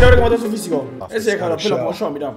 quiero ver cómo está su físico. Ese deja los pelos como yo, mirá.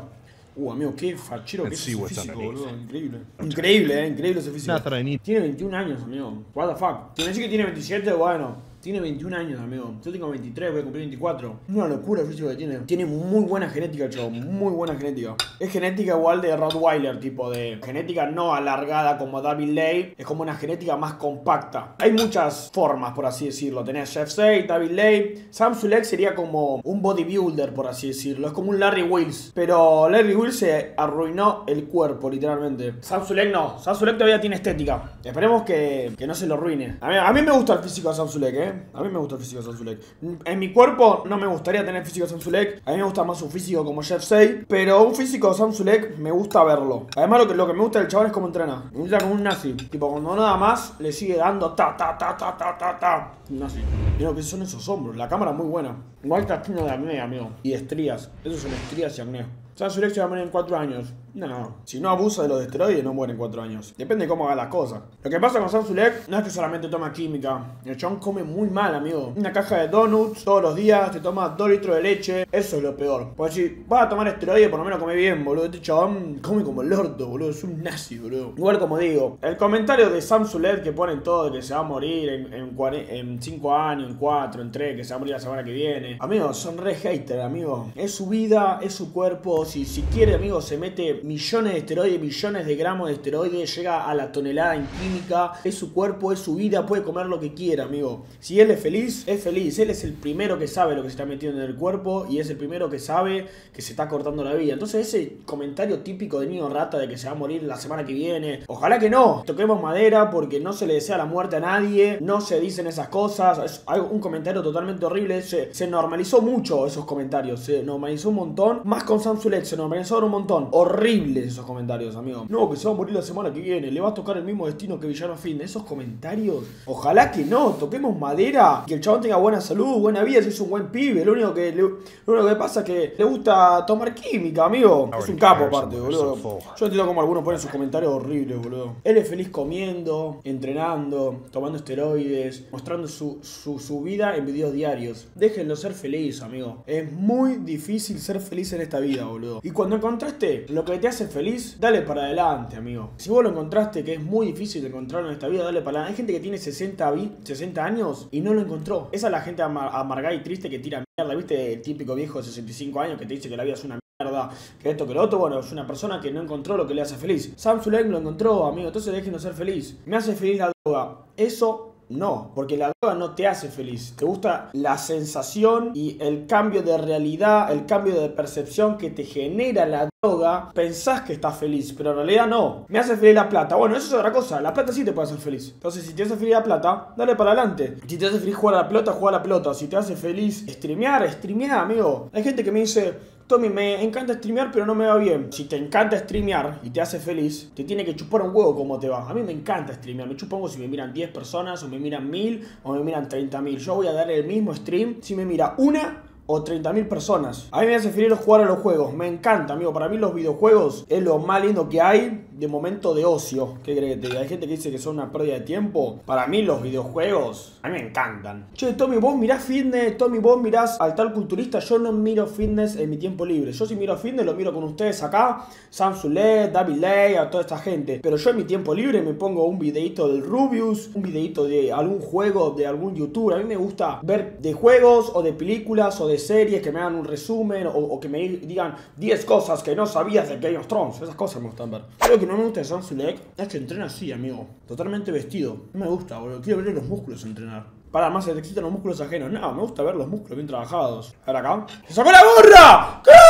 Uh, amigo, qué fachero que es físico, boludo. Increíble. Increíble, eh, increíble ese físico. Tiene 21 años, amigo. What the fuck. Si me decís que tiene 27, bueno. Tiene 21 años, amigo. Yo tengo 23, voy a cumplir 24. Es una locura el físico que tiene. Tiene muy buena genética, chavo. Muy buena genética. Es genética igual de Rottweiler, tipo de genética no alargada como David Lay. Es como una genética más compacta. Hay muchas formas, por así decirlo. Tenés Jeff Say, David Lay. Sam Sulek sería como un bodybuilder, por así decirlo. Es como un Larry Wills. Pero Larry Wills se arruinó el cuerpo, literalmente. Sam Sulek no. Sam Sulek todavía tiene estética. Esperemos que, que no se lo arruine. A mí, a mí me gusta el físico de Sam Sulek, eh. A mí me gusta el físico de Samsulek. En mi cuerpo no me gustaría tener físico de Samsulek. A mí me gusta más su físico como Jeff Say. Pero un físico de Samsulek me gusta verlo. Además, lo que, lo que me gusta del chabón es cómo entrena. Me gusta como un nazi. Tipo, cuando nada más le sigue dando ta, ta, ta, ta, ta, ta, ta. Un nazi. Mira que son esos hombros. La cámara muy buena. Igual está lleno de acné, amigo. Y estrías. Esos son estrías y acné. Samsulek se va a morir en 4 años. No, si no abusa de los esteroides no muere en 4 años. Depende de cómo haga las cosas. Lo que pasa con Samsulek no es que solamente toma química. El chabón come muy mal, amigo. Una caja de donuts todos los días, te toma 2 litros de leche. Eso es lo peor. Porque si vas a tomar esteroides, por lo menos come bien, boludo. Este chabón come como el orto, boludo. Es un nazi, boludo. Igual como digo, el comentario de Samsulek que ponen todo de que se va a morir en 5 años, en 4, en 3, que se va a morir la semana que viene. Amigos, son re hater, amigo. Es su vida, es su cuerpo. Si, si quiere, amigo, se mete millones de esteroides, millones de gramos de esteroides, llega a la tonelada en química, es su cuerpo, es su vida, puede comer lo que quiera, amigo. Si él es feliz, es feliz. Él es el primero que sabe lo que se está metiendo en el cuerpo y es el primero que sabe que se está cortando la vida. Entonces ese comentario típico de niño rata de que se va a morir la semana que viene, ojalá que no. Toquemos madera porque no se le desea la muerte a nadie, no se dicen esas cosas. Es un comentario totalmente horrible. Se, se normalizó mucho esos comentarios, se normalizó un montón. Más con Samsung se normalizó un montón. Horribles esos comentarios, amigo. No, que se va a morir la semana que viene, le va a tocar el mismo destino que Villano Fin. Esos comentarios, ojalá que no, toquemos madera, que el chabón tenga buena salud, buena vida, si es un buen pibe. Lo único que, le, lo único que pasa es que le gusta tomar química, amigo. Es un capo aparte, boludo. Yo entiendo como algunos ponen sus comentarios horribles, boludo. Él es feliz comiendo, entrenando, tomando esteroides, mostrando su, su, su vida en videos diarios. Déjenlo ser feliz, amigo. Es muy difícil ser feliz en esta vida, boludo. Y cuando encontraste lo que te hace feliz, dale para adelante, amigo. Si vos lo encontraste, que es muy difícil encontrarlo en esta vida, dale para adelante. Hay gente que tiene 60, 60 años y no lo encontró. Esa es la gente amargada y triste que tira mierda, ¿viste? El típico viejo de 65 años que te dice que la vida es una mierda, que esto, que lo otro. Bueno, es una persona que no encontró lo que le hace feliz. Sam lo encontró, amigo. Entonces déjenos ser feliz. Me hace feliz la droga. Eso no, porque la droga no te hace feliz. Te gusta la sensación y el cambio de realidad, el cambio de percepción que te genera la droga. Pensás que estás feliz, pero en realidad no. Me hace feliz la plata. Bueno, eso es otra cosa. La plata sí te puede hacer feliz. Entonces, si te hace feliz la plata, dale para adelante. Si te hace feliz jugar a la pelota, juega a la pelota. Si te hace feliz streamear, streamear, amigo. Hay gente que me dice, Me encanta streamear, pero no me va bien. Si te encanta streamear y te hace feliz, te tiene que chupar un huevo como te va. A mí me encanta streamear. Me chupongo si me miran 10 personas, o me miran 1000, o me miran 30.000. Yo voy a dar el mismo stream si me mira una o 30.000 personas. A mí me hace feliz jugar a los juegos. Me encanta, amigo. Para mí los videojuegos es lo más lindo que hay de momento de ocio. ¿Qué crees que te? Hay gente que dice que son una pérdida de tiempo. Para mí los videojuegos, a mí me encantan. Che, Tommy, vos mirás fitness. Tommy, vos mirás al tal culturista. Yo no miro fitness en mi tiempo libre. Yo si miro fitness lo miro con ustedes acá. Samsung LED, David Lay, a toda esta gente. Pero yo en mi tiempo libre me pongo un videito del Rubius. Un videito de algún juego, de algún youtuber. A mí me gusta ver de juegos o de películas o de series que me hagan un resumen o, que me digan 10 cosas que no sabías de Game of Thrones. Esas cosas me gustan ver. Creo que no me gusta de Samsung es que entrena así, amigo. Totalmente vestido. No me gusta, boludo. Quiero ver los músculos entrenar. Para más, se te excitan los músculos ajenos. No, me gusta ver los músculos bien trabajados. A ver acá. ¡Se sacó la gorra! ¿Qué?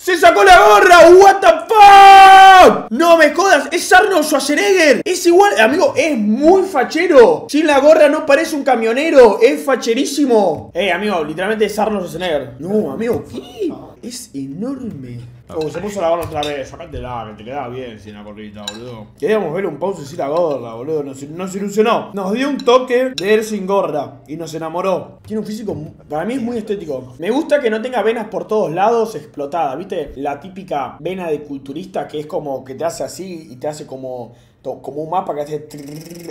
¡Se sacó la gorra! ¡What the fuck! No me jodas, es Arnold Schwarzenegger. Es igual, amigo, es muy fachero. Sin la gorra no parece un camionero. Es facherísimo. Eh, amigo, literalmente es Arnold Schwarzenegger. No, amigo, ¿qué? Es enorme. Oh, se puso la gorra otra vez. Sacátela, que te quedaba bien sin la gorrita, boludo. Queríamos ver un pause sin la gorra, boludo. Nos, ilusionó. Nos dio un toque de él sin gorra. Y nos enamoró. Tiene un físico, para mí es muy estético. Me gusta que no tenga venas por todos lados explotadas. ¿Viste? La típica vena de culturista que es como que te hace así y te hace como como un mapa que hace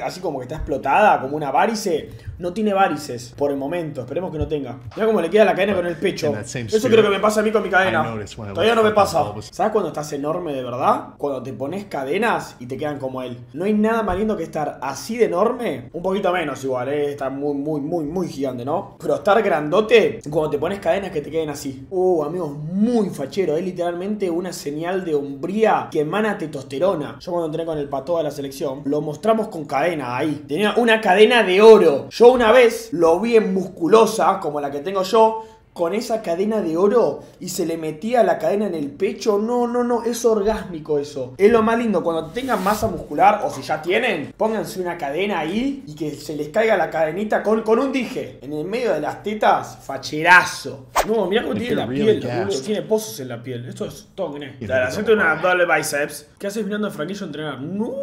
así como que está explotada, como una varice. No tiene varices por el momento. Esperemos que no tenga. Mira cómo le queda la cadena con el pecho. Eso creo que me pasa a mí con mi cadena. Todavía no me pasa. ¿Sabes cuando estás enorme de verdad? Cuando te pones cadenas y te quedan como él. No hay nada más lindo que estar así de enorme. Un poquito menos igual, ¿eh? Está muy, muy, muy, muy gigante, ¿no? Pero estar grandote, cuando te pones cadenas que te queden así. Uh, amigos, muy fachero. Es literalmente una señal de hombría que emana testosterona. Yo cuando entré con el pato la selección, lo mostramos con cadena ahí. Tenía una cadena de oro. Yo una vez lo vi en musculosa, como la que tengo yo, con esa cadena de oro y se le metía la cadena en el pecho. No, no, no, es orgásmico eso. Es lo más lindo, cuando tengan masa muscular o si ya tienen, pónganse una cadena ahí y que se les caiga la cadenita con, con un dije en el medio de las tetas, facherazo. No, mira cómo tiene la piel, tiene pozos en la piel. Esto es todo, ¿qué? La hacerte una doble biceps. ¿Qué haces mirando a Franquillo entrenar? No.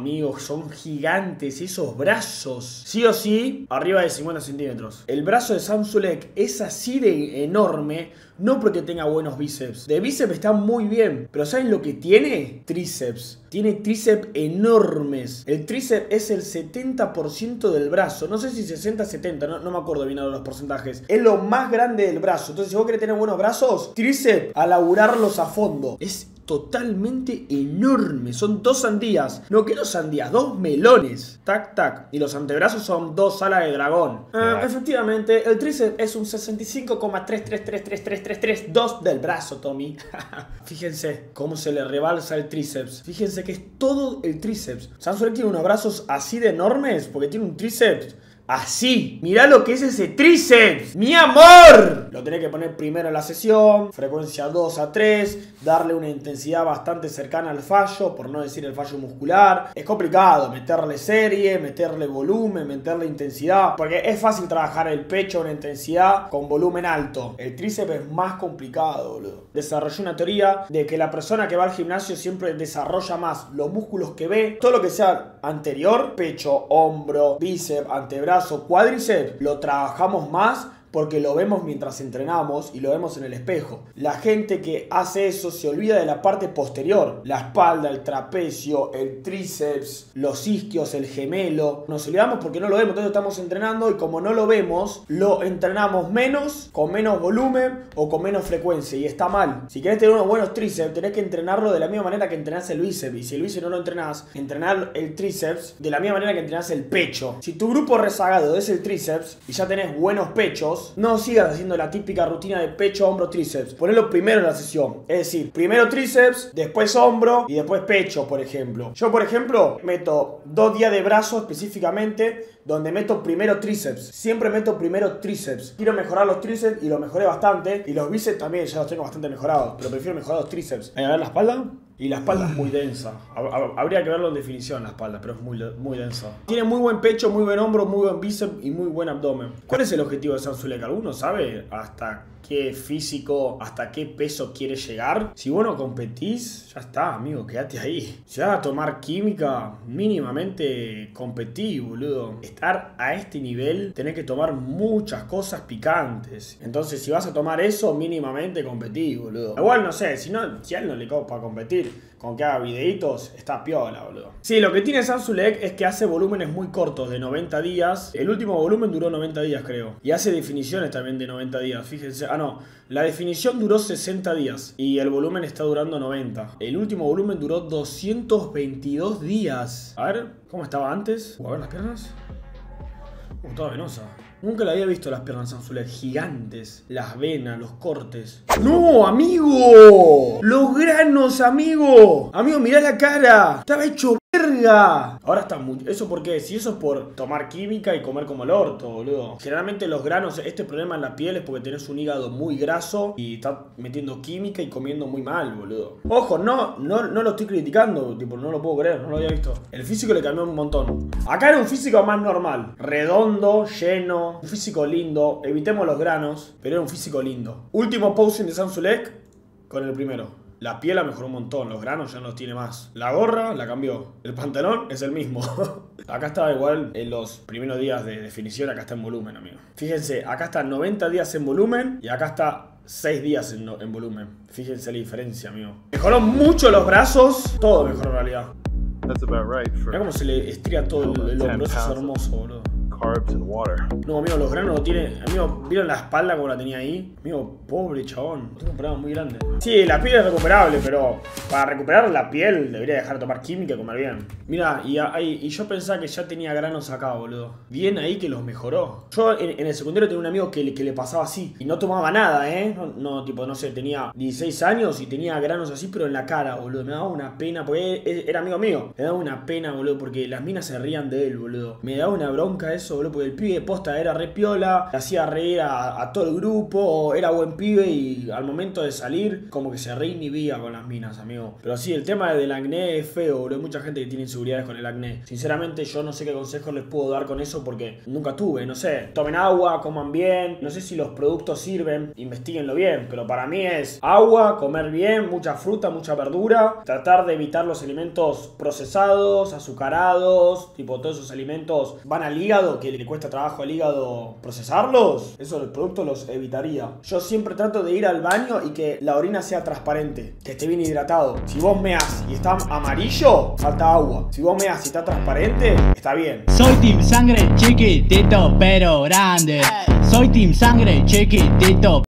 Amigos, son gigantes esos brazos. Sí o sí, arriba de 50 centímetros. El brazo de Samsulek es así de enorme, no porque tenga buenos bíceps. De bíceps está muy bien, pero ¿saben lo que tiene? Tríceps. Tiene tríceps enormes. El tríceps es el 70% del brazo. No sé si 60-70, no, no, me acuerdo bien ahora los porcentajes. Es lo más grande del brazo. Entonces, si vos querés tener buenos brazos, tríceps, a laburarlos a fondo. Es totalmente enorme. Son dos sandías. No, que dos sandías? Dos melones. Tac, tac. Y los antebrazos son dos alas de dragón. Ah, efectivamente, el tríceps es un 65,33333332 del brazo, Tommy. Fíjense cómo se le rebalsa el tríceps. Fíjense que es todo el tríceps. Samsung tiene unos brazos así de enormes porque tiene un tríceps Así. Mirá lo que es ese tríceps. ¡Mi amor! Lo tenés que poner primero en la sesión. Frecuencia 2 a 3. Darle una intensidad bastante cercana al fallo. Por no decir el fallo muscular. Es complicado meterle serie, meterle volumen, meterle intensidad. Porque es fácil trabajar el pecho una intensidad con volumen alto. El tríceps es más complicado, boludo. Desarrollé una teoría de que la persona que va al gimnasio siempre desarrolla más los músculos que ve. Todo lo que sea anterior. Pecho, hombro, bíceps, antebrazo o cuádriceps lo trabajamos más porque lo vemos mientras entrenamos y lo vemos en el espejo. La gente que hace eso se olvida de la parte posterior, la espalda, el trapecio, el tríceps, los isquios, el gemelo. Nos olvidamos porque no lo vemos, entonces estamos entrenando y como no lo vemos, lo entrenamos menos, con menos volumen o con menos frecuencia y está mal. Si querés tener unos buenos tríceps, tenés que entrenarlo de la misma manera que entrenás el bíceps y si el bíceps no lo entrenás, entrenar el tríceps de la misma manera que entrenás el pecho. Si tu grupo rezagado es el tríceps y ya tenés buenos pechos, no sigas haciendo la típica rutina de pecho, hombro, tríceps. Ponelo primero en la sesión. Es decir, primero tríceps, después hombro y después pecho, por ejemplo. Yo, por ejemplo, meto dos días de brazo específicamente donde meto primero tríceps. Siempre meto primero tríceps. Quiero mejorar los tríceps y los mejoré bastante. Y los bíceps también ya los tengo bastante mejorados. Pero prefiero mejorar los tríceps. A ver la espalda. Y la espalda es muy densa. Habría que verlo en definición la espalda, pero es muy, muy densa. Tiene muy buen pecho, muy buen hombro, muy buen bíceps y muy buen abdomen. ¿Cuál es el objetivo de Sansulek? ¿Alguno sabe hasta qué físico, hasta qué peso quiere llegar? Si vos no competís, ya está, amigo, quédate ahí. Si vas a tomar química, mínimamente competí, boludo. Estar a este nivel, tenés que tomar muchas cosas picantes. Entonces, si vas a tomar eso, mínimamente competí, boludo. Igual, no sé, si, no, si a él no le para competir, con que haga videitos, está piola, boludo. Sí, lo que tiene Samsung es que hace volúmenes muy cortos, de 90 días. El último volumen duró 90 días, creo. Y hace definiciones también de 90 días, fíjense. Ah, no, la definición duró 60 días y el volumen está durando 90. El último volumen duró 222 días. A ver, ¿cómo estaba antes? a ver las piernas. Uh, toda venosa. Nunca le había visto las piernas Samsulek gigantes, las venas, los cortes. ¡No, amigo! ¡Los granos, amigo! Amigo, mirá la cara. Estaba hecho Ahora está muy... ¿Eso por qué? Si eso es por tomar química y comer como el orto, boludo. Generalmente los granos, este problema en la piel es porque tenés un hígado muy graso y estás metiendo química y comiendo muy mal, boludo. Ojo, no, no, no lo estoy criticando, tipo, no lo puedo creer, no lo había visto. El físico le cambió un montón. Acá era un físico más normal. Redondo, lleno, un físico lindo. Evitemos los granos, pero era un físico lindo. Último posing de Samsulek con el primero. La piel la mejoró un montón, los granos ya no los tiene más. La gorra la cambió. El pantalón es el mismo. acá estaba igual en los primeros días de definición, acá está en volumen, amigo. Fíjense, acá está 90 días en volumen y acá está 6 días en, volumen. Fíjense la diferencia, amigo. Mejoró mucho los brazos. Todo mejoró en realidad. Mira cómo se le estira todo el, el hombro. Eso es hermoso, boludo No, amigo, los granos no tiene. Amigo, ¿vieron la espalda como la tenía ahí? Amigo, pobre chabón. Tengo un muy grande. Sí, la piel es recuperable, pero para recuperar la piel debería dejar de tomar química y comer bien. Mira, y, yo pensaba que ya tenía granos acá, boludo. Bien ahí que los mejoró. Yo en, el secundario tenía un amigo que, que, le pasaba así. Y no tomaba nada, ¿eh? No, tipo, no sé, tenía 16 años y tenía granos así, pero en la cara, boludo. Me daba una pena, porque era amigo mío. Me daba una pena, boludo, porque las minas se rían de él, boludo. Me daba una bronca eso porque el pibe posta era re piola, hacía reír a, todo el grupo, era buen pibe y al momento de salir, como que se reinhibía con las minas, amigo. Pero sí, el tema del acné es feo, boludo. Hay mucha gente que tiene inseguridades con el acné. Sinceramente, yo no sé qué consejos les puedo dar con eso porque nunca tuve, no sé. Tomen agua, coman bien, no sé si los productos sirven, investiguenlo bien, pero para mí es agua, comer bien, mucha fruta, mucha verdura, tratar de evitar los alimentos procesados, azucarados, tipo todos esos alimentos van al hígado que le cuesta trabajo al hígado procesarlos, esos productos los evitaría. Yo siempre trato de ir al baño y que la orina sea transparente, que esté bien hidratado. Si vos meas y está amarillo, falta agua. Si vos meas y está transparente, está bien. Soy Team Sangre chiquitito pero grande. Soy Team Sangre chiquitito